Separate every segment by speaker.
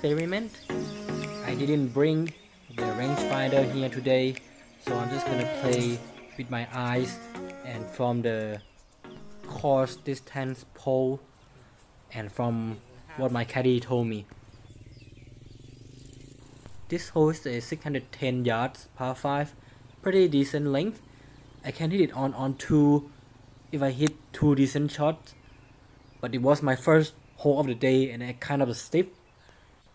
Speaker 1: experiment. I didn't bring the rangefinder here today, so I'm just gonna play with my eyes and from the course distance pole and from what my caddy told me. This hole is a 610 yards par 5, pretty decent length. I can hit it on on two if I hit two decent shots, but it was my first hole of the day and I kind of stiff.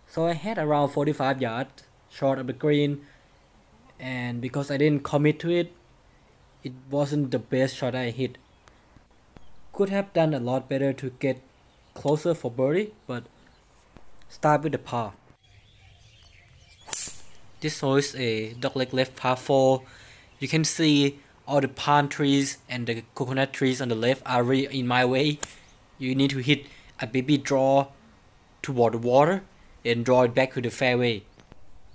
Speaker 1: So I had around 45 yards short of the green and because I didn't commit to it, it wasn't the best shot I hit. Could have done a lot better to get closer for birdie, but start with the par. This is a dogleg left par 4. You can see all the palm trees and the coconut trees on the left are really in my way. You need to hit a baby draw toward the water and draw it back to the fairway.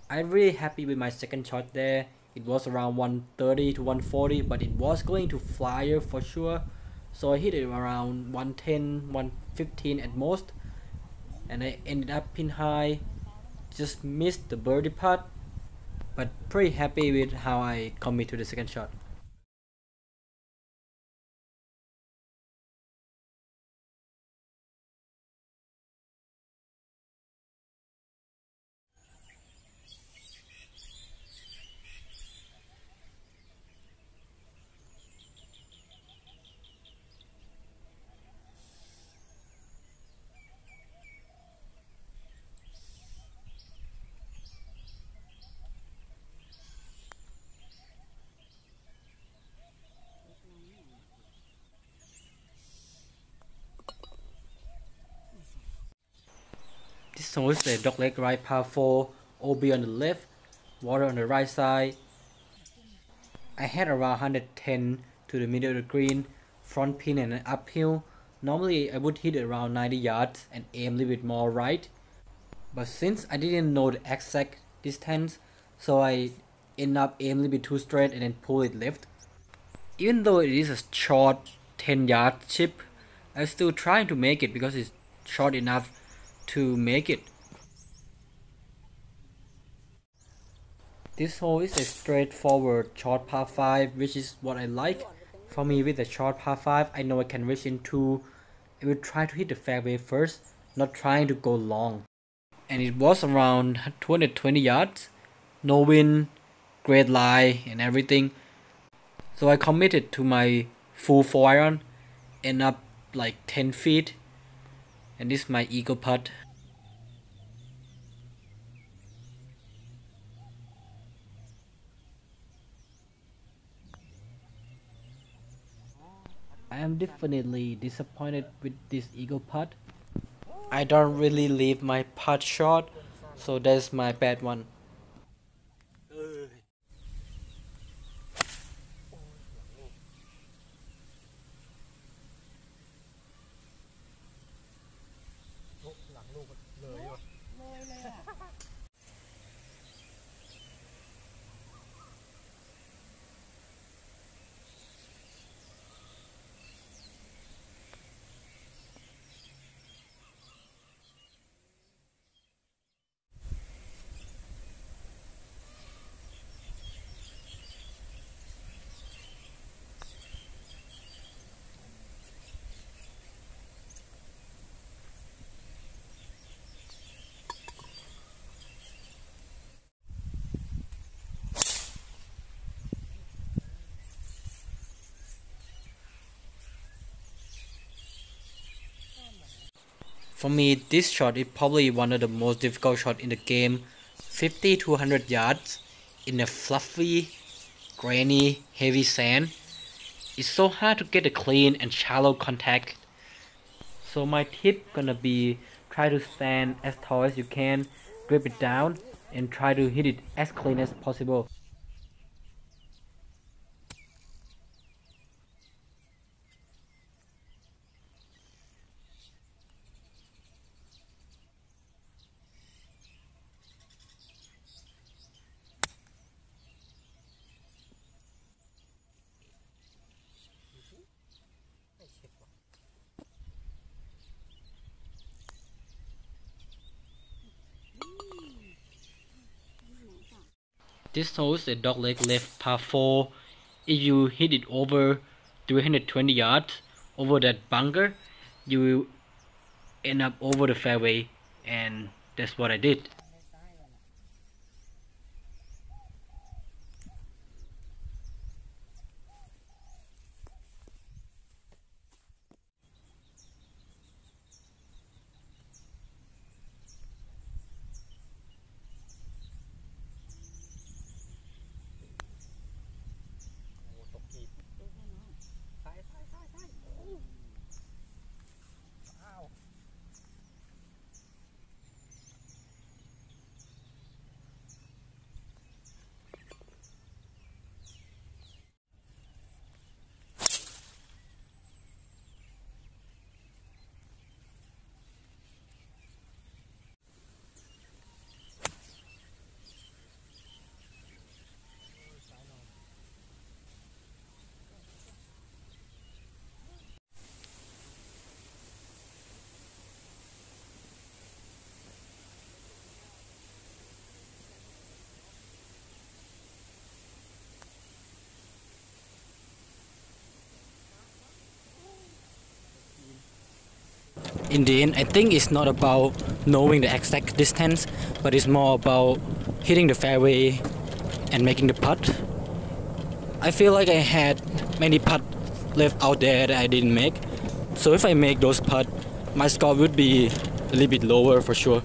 Speaker 1: I'm really happy with my second shot there. It was around 130 to 140 but it was going to flyer for sure. So I hit it around 110, 115 at most. And I ended up pin high. Just missed the birdie putt. But pretty happy with how I commit to the second shot. This hole is a dogleg right par 4, OB on the left, water on the right side. I had around 110 to the middle of the green, front pin and an uphill. Normally I would hit around 90 yards and aim a little bit more right. But since I didn't know the exact distance, so I end up aim a little bit too straight and then pull it left. Even though it is a short 10 yard chip, I'm still trying to make it because it's short enough to make it. This hole is a straightforward short par 5 which is what I like. For me with a short par 5 I know I can reach into I will try to hit the fairway first not trying to go long. And it was around 220 yards, no wind, great lie and everything. So I committed to my full 4 iron, end up like 10 feet and this is my eagle putt I am definitely disappointed with this eagle putt I don't really leave my putt short so that's my bad one For me, this shot is probably one of the most difficult shots in the game. 50 to 100 yards in a fluffy, grainy, heavy sand. It's so hard to get a clean and shallow contact. So my tip gonna be try to stand as tall as you can, grip it down, and try to hit it as clean as possible. This holes a dogleg left par 4. If you hit it over 320 yards over that bunker, you will end up over the fairway and that's what I did. In the end, I think it's not about knowing the exact distance, but it's more about hitting the fairway and making the putt. I feel like I had many putts left out there that I didn't make. So if I make those putts, my score would be a little bit lower for sure.